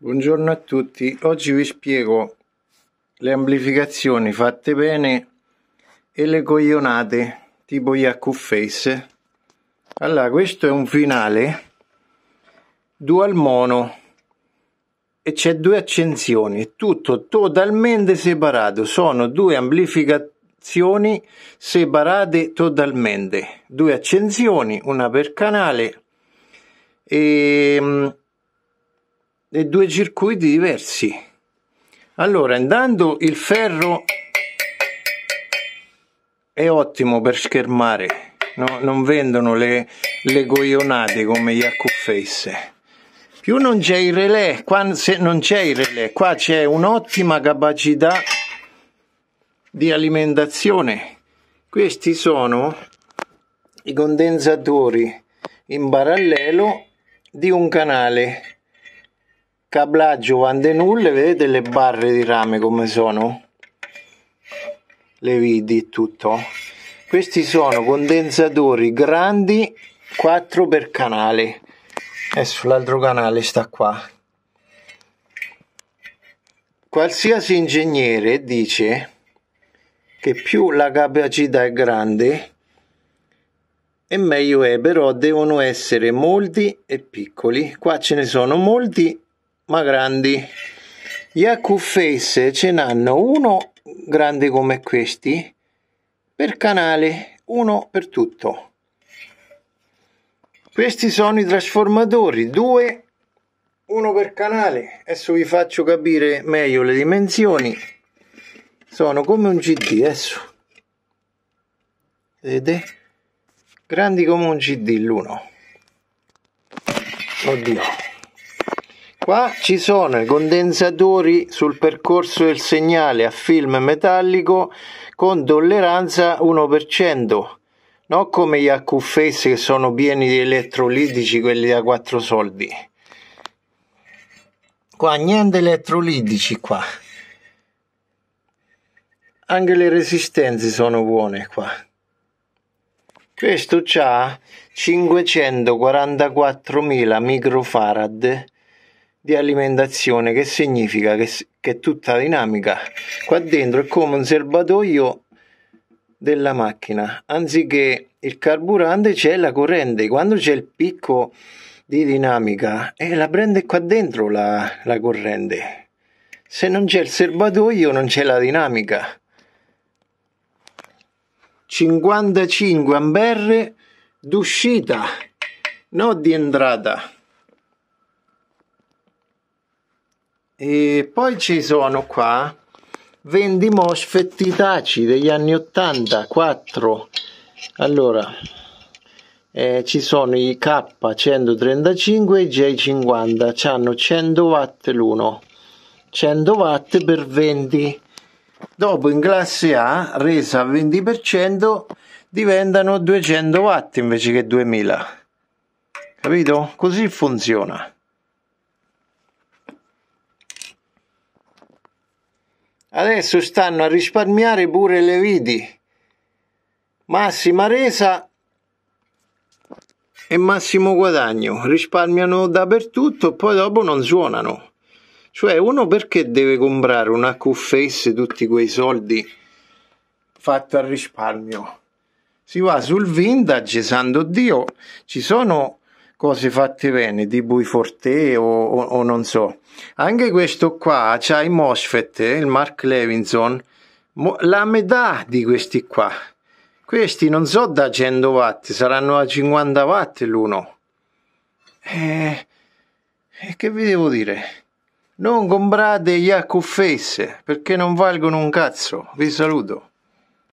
Buongiorno a tutti, oggi vi spiego le amplificazioni fatte bene e le coglionate tipo Yaku Face. Allora, questo è un finale dual mono e c'è due accensioni, tutto totalmente separato, sono due amplificazioni separate totalmente, due accensioni, una per canale e e due circuiti diversi. Allora, intanto il ferro è ottimo per schermare, no? non vendono le, le coglionate come gli Face. Più non c'è il relè, qua, se non c'è il relè, qua c'è un'ottima capacità di alimentazione. Questi sono i condensatori in parallelo di un canale cablaggio Van de Nulle vedete le barre di rame come sono? Le vidi e tutto. Questi sono condensatori grandi 4 per canale. Adesso l'altro canale sta qua. Qualsiasi ingegnere dice che più la capacità è grande e meglio è però devono essere molti e piccoli. Qua ce ne sono molti ma grandi. Gli Face ce n'hanno uno grande come questi per canale, uno per tutto. Questi sono i trasformatori, due, uno per canale. Adesso vi faccio capire meglio le dimensioni. Sono come un CD, adesso. Vedete? Grandi come un CD l'uno. Oddio. Qua ci sono i condensatori sul percorso del segnale a film metallico con tolleranza 1%, non come gli AQ-Face che sono pieni di elettrolitici, quelli da 4 soldi. Qua niente elettrolitici qua. Anche le resistenze sono buone qua. Questo ha 544.000 microfarad di alimentazione che significa che, che tutta dinamica. Qua dentro è come un serbatoio della macchina. Anziché il carburante c'è la corrente. Quando c'è il picco di dinamica e eh, la prende qua dentro la, la corrente. Se non c'è il serbatoio non c'è la dinamica. 55 ampere d'uscita non di entrata E poi ci sono qua 20 MOSFET Itachi degli anni 84. Allora, eh, ci sono i K135 e i J50, hanno 100 watt l'uno, 100 watt per 20. Dopo in classe A, resa al 20%, diventano 200 watt invece che 2000. Capito? Così funziona. Adesso stanno a risparmiare pure le viti. Massima resa e massimo guadagno. Risparmiano dappertutto e poi dopo non suonano. Cioè uno perché deve comprare una Q-Face tutti quei soldi fatto al risparmio? Si va sul vintage, santo Dio, ci sono cose fatte bene, tipo i Forte o, o, o non so. Anche questo qua c'ha i MOSFET, il Mark Levinson, la metà di questi qua. Questi non so da 100 watt, saranno a 50 watt l'uno. E, e che vi devo dire? Non comprate gli Face perché non valgono un cazzo. Vi saluto.